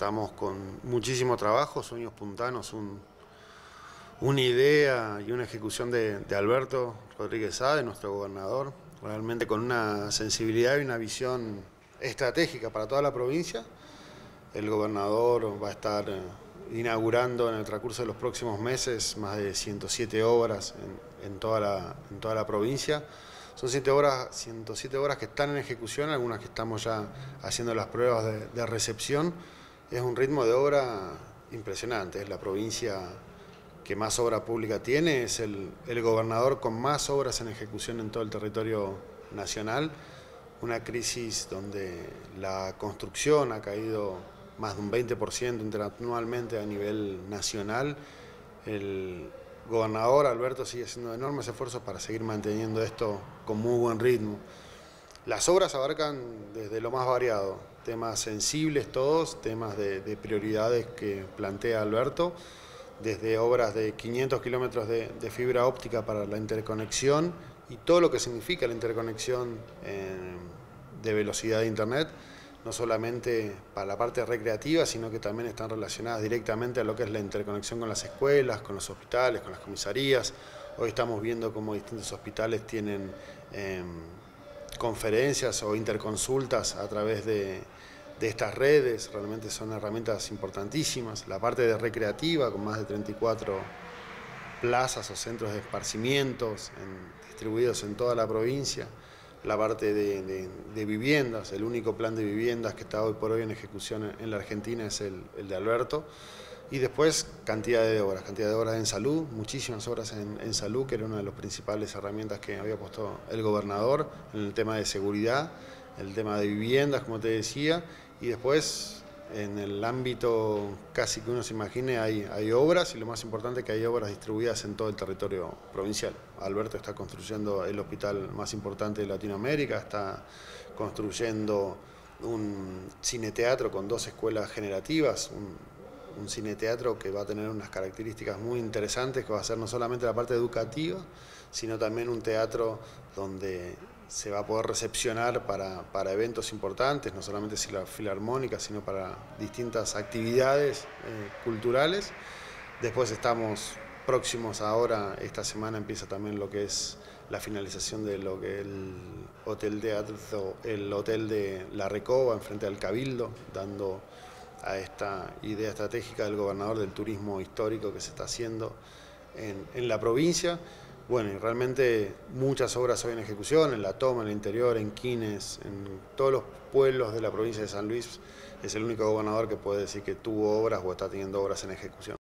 Estamos con muchísimo trabajo, Sueños Puntanos, una idea y una ejecución de, Alberto Rodríguez Sade, nuestro gobernador, realmente con una sensibilidad y una visión estratégica para toda la provincia. El gobernador va a estar eh, inaugurando en el transcurso de los próximos meses más de 107 obras en, toda, la, en toda la provincia. Son 107 horas, 107 horas que están en ejecución, algunas que estamos ya haciendo las pruebas de recepción. Es un ritmo de obra impresionante, es la provincia que más obra pública tiene, es el, gobernador con más obras en ejecución en todo el territorio nacional, una crisis donde la construcción ha caído más de un 20% interanualmente a nivel nacional. El gobernador Alberto sigue haciendo enormes esfuerzos para seguir manteniendo esto con muy buen ritmo. Las obras abarcan desde lo más variado, temas sensibles todos, temas de, prioridades que plantea Alberto, desde obras de 500 kilómetros de, fibra óptica para la interconexión y todo lo que significa la interconexión de velocidad de Internet, no solamente para la parte recreativa, sino que también están relacionadas directamente a lo que es la interconexión con las escuelas, con los hospitales, con las comisarías. Hoy estamos viendo cómo distintos hospitales tienen... Em, conferencias o interconsultas a través de, estas redes, realmente son herramientas importantísimas. La parte de recreativa, con más de 34 plazas o centros de esparcimientos distribuidos en toda la provincia. La parte de, viviendas, el único plan de viviendas que está hoy por hoy en ejecución en la Argentina es el de Alberto. Y después cantidad de obras, cantidad de obras en salud, muchísimas obras en, salud, que era una de las principales herramientas que había puesto el gobernador en el tema de seguridad, el tema de viviendas, como te decía, y después en el ámbito casi que uno se imagine hay, hay obras y lo más importante es que hay obras distribuidas en todo el territorio provincial. Alberto está construyendo el hospital más importante de Latinoamérica, está construyendo un cine teatro con dos escuelas generativas, cine teatro que va a tener unas características muy interesantes, que va a ser no solamente la parte educativa, sino también un teatro donde se va a poder recepcionar para, eventos importantes, no solamente la filarmónica, sino para distintas actividades eh, culturales. Después estamos próximos ahora, esta semana empieza también lo que es la finalización de lo que el hotel teatro, el hotel de La Recoba, enfrente al Cabildo, dando a esta idea estratégica del gobernador del turismo histórico que se está haciendo en, la provincia. Bueno, y realmente muchas obras hoy en ejecución, en La Toma, en el interior, en Quines, en todos los pueblos de la provincia de San Luis. Es el único gobernador que puede decir que tuvo obras o está teniendo obras en ejecución.